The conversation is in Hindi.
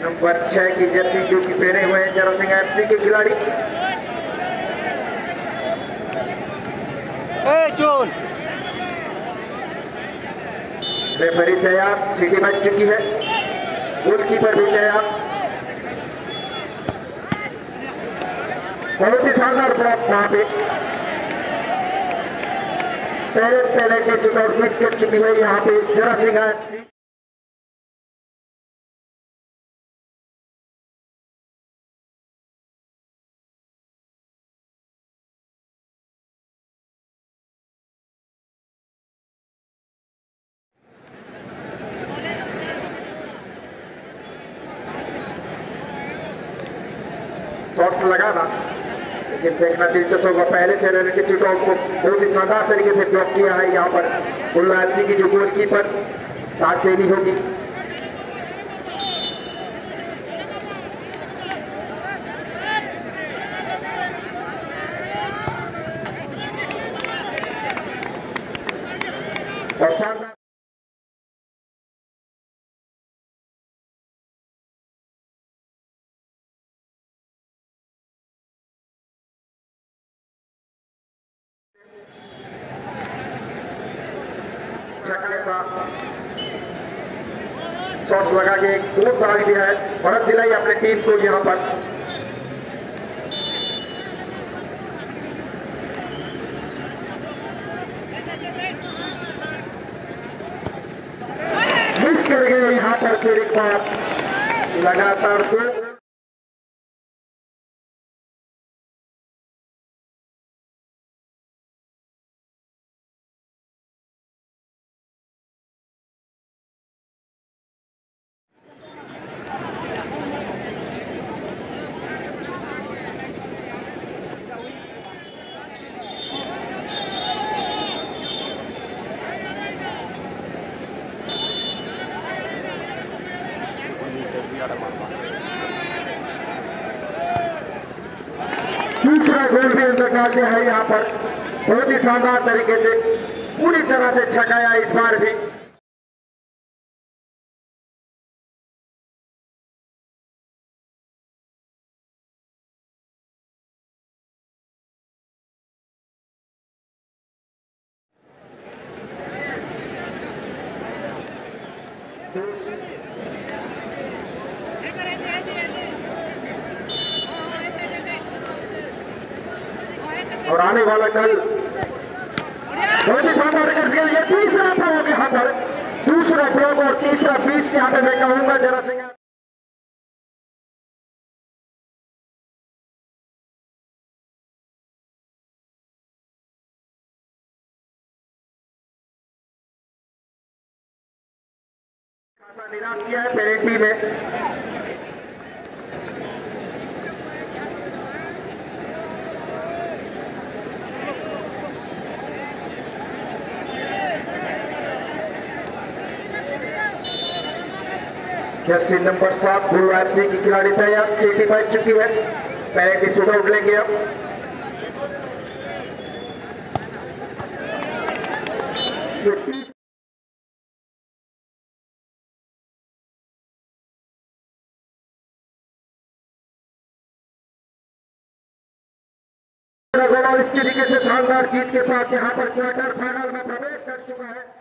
नंबर छह की जर्सी जो कि पहने हुए हैं जरा सिंह एफसी के खिलाड़ी रेफरी तैयार सीटी बज चुकी है। गोलकीपर भी तैयार बहुत ही शानदार ब्लॉक वहाँ पे। पहले पहले के शूटआउट मिस कर चुकी है यहाँ पे जरा सिंह एफसी शॉट लगा था, लेकिन देखना दिलचस्प होगा, पहले से रहने किसी टॉप को बहुत ही शानदार तरीके से ब्लॉक किया है यहाँ पर। उल्ला सिंह की जो गोलकीपर साथ देनी होगी और शानदार छक्के का शॉट लगा के गोल बना दिया है। बढ़त दिलाई अपने टीम को यहाँ पर। मिस कर गए यहाँ पर फिर एक बार। लगातार दो। दूसरा गोल भी अंदर डाल दिया है यहाँ पर। बहुत ही शानदार तरीके से, पूरी तरह से छकाया इस बार भी। और आने वाला कल दिया ये तीसरा ब्लॉक यहाँ पर। दूसरा ब्लॉक और तीसरा बीस यहाँ पे मैं कहूँगा, जरा सिंह निराश किया है पेरेंटी में। जर्सी नंबर सात ब्लू एफसी की खिलाड़ी तैयार सीटी बज चुकी है। पहले की शूट आउट लेंगे अब। इस तरीके से शानदार जीत के साथ यहाँ पर क्वार्टर फाइनल में प्रवेश कर चुका है।